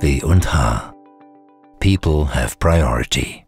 W und H. People have priority.